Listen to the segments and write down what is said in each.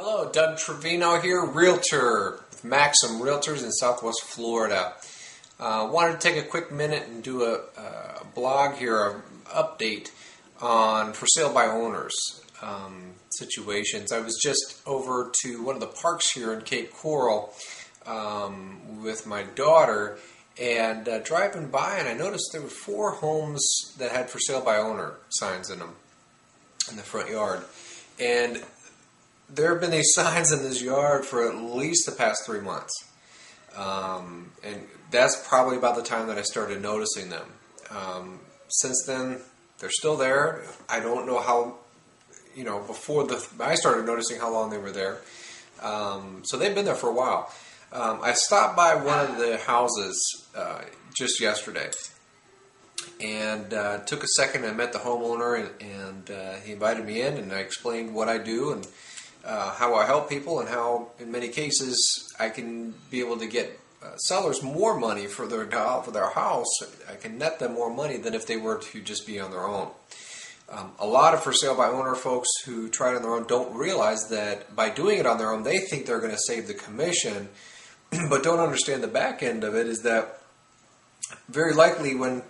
Hello, Doug Trevino here, Realtor with Maxim Realtors in Southwest Florida. Uh, wanted to take a quick minute and do a, a blog here, an update on for sale by owners um, situations. I was just over to one of the parks here in Cape Coral um, with my daughter and uh, driving by, and I noticed there were four homes that had for sale by owner signs in them in the front yard. And there have been these signs in this yard for at least the past three months. Um, and that's probably about the time that I started noticing them. Um, since then, they're still there. I don't know how, you know, before the I started noticing how long they were there. Um, so they've been there for a while. Um, I stopped by one of the houses uh, just yesterday, and uh, took a second. I met the homeowner, and, and uh, he invited me in, and I explained what I do and uh, how I help people, and how, in many cases, I can be able to get uh, sellers more money for their for their house. I can net them more money than if they were to just be on their own. Um, a lot of for sale by owner folks who try it on their own don't realize that by doing it on their own, they think they're going to save the commission, but don't understand the back end of it is that very likely when,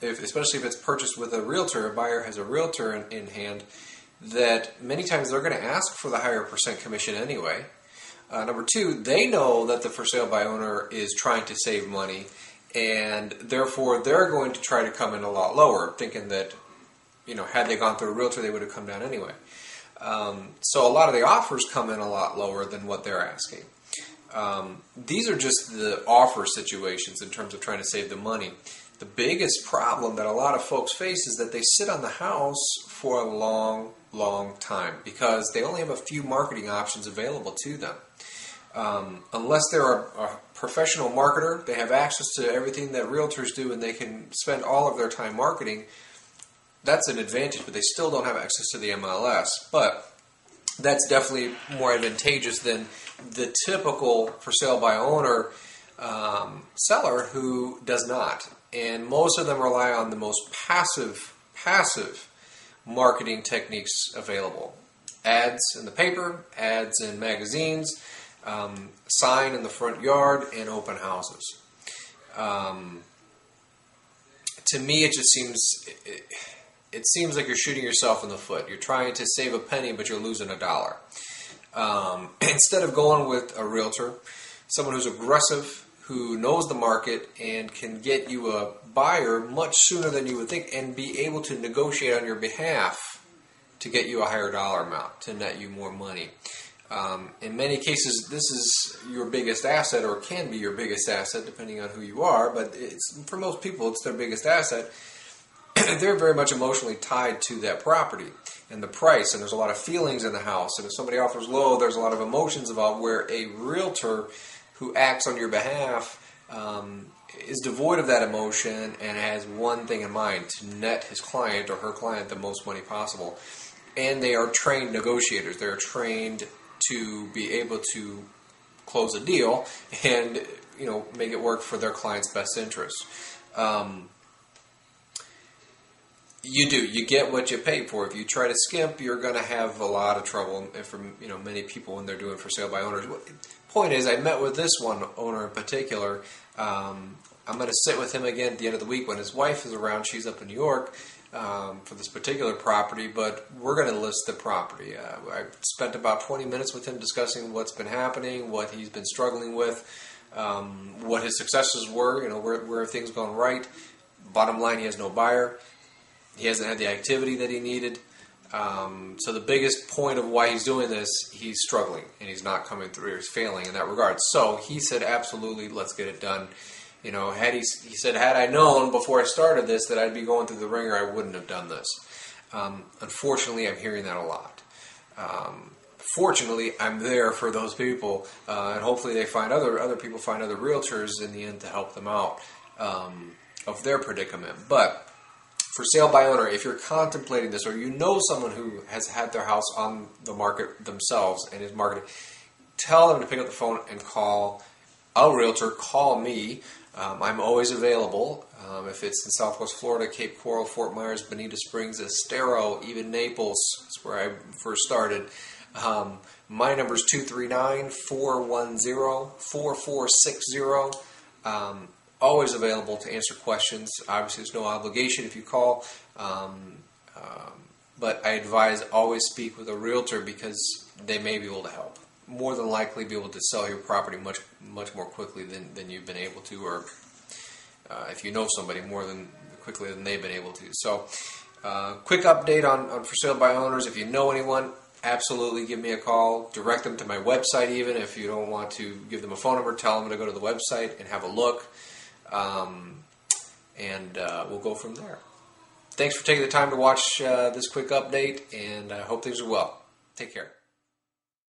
if, especially if it's purchased with a realtor, a buyer has a realtor in, in hand, that many times they're going to ask for the higher percent commission anyway. Uh, number two, they know that the for sale by owner is trying to save money, and therefore they're going to try to come in a lot lower, thinking that, you know, had they gone through a realtor, they would have come down anyway. Um, so a lot of the offers come in a lot lower than what they're asking. Um, these are just the offer situations in terms of trying to save the money. The biggest problem that a lot of folks face is that they sit on the house for a long, long time because they only have a few marketing options available to them. Um, unless they're a, a, professional marketer, they have access to everything that realtors do and they can spend all of their time marketing. That's an advantage, but they still don't have access to the MLS. But that's definitely more advantageous than the typical for sale by owner um, seller who does not. And most of them rely on the most passive, passive marketing techniques available. Ads in the paper, ads in magazines, um, sign in the front yard, and open houses. Um, to me, it just seems it, it, seems like you're shooting yourself in the foot. You're trying to save a penny, but you're losing a dollar. Um, instead of going with a realtor, someone who's aggressive, who knows the market, and can get you a buyer much sooner than you would think, and be able to negotiate on your behalf to get you a higher dollar amount to net you more money. Um, in many cases, this is your biggest asset, or can be your biggest asset, depending on who you are. But for most people, it's their biggest asset. They're very much emotionally tied to that property and the price, and there's a lot of feelings in the house. And if somebody offers low, there's a lot of emotions involved. Where a realtor who acts on your behalf um, is devoid of that emotion and has one thing in mind to net his client or her client the most money possible. And they are trained negotiators. They're trained to be able to close a deal and you know make it work for their client's best interest. Um, you do. You get what you pay for. If you try to skimp, you're going to have a lot of trouble. And for you know many people when they're doing for sale by owners. Point is, I met with this one owner in particular. Um, I'm going to sit with him again at the end of the week when his wife is around. She's up in New York um, for this particular property, but we're going to list the property. Uh, I spent about 20 minutes with him discussing what's been happening, what he's been struggling with, um, what his successes were. You know, where where things gone right. Bottom line, he has no buyer. He hasn't had the activity that he needed. Um, so the biggest point of why he's doing this, he's struggling and he's not coming through. He's failing in that regard. So he said, absolutely, let's get it done. You know, had he, he said, had I known before I started this that I'd be going through the ringer, I wouldn't have done this. Um, unfortunately, I'm hearing that a lot. Um, fortunately, I'm there for those people, uh, and hopefully, they find other other people find other realtors in the end to help them out um, of their predicament. But for sale by owner, if you're contemplating this or you know someone who has had their house on the market themselves and is marketing, tell them to pick up the phone and call a realtor. Call me. Um, I'm always available. Um, if it's in Southwest Florida, Cape Coral, Fort Myers, Bonita Springs, Estero, even Naples, that's where I first started. Um, my number is 239 410 4460. Always available to answer questions. Obviously, there's no obligation if you call. Um, um, but I advise always speak with a realtor because they may be able to help. More than likely, be able to sell your property much much more quickly than, than you've been able to, or uh, if you know somebody more than quickly than they've been able to. So, uh, quick update on, on for sale by owners. If you know anyone, absolutely give me a call. Direct them to my website, even if you don't want to give them a phone number. Tell them to go to the website and have a look, um, and uh, we'll go from there. Thanks for taking the time to watch uh, this quick update, and I hope things are well. Take care.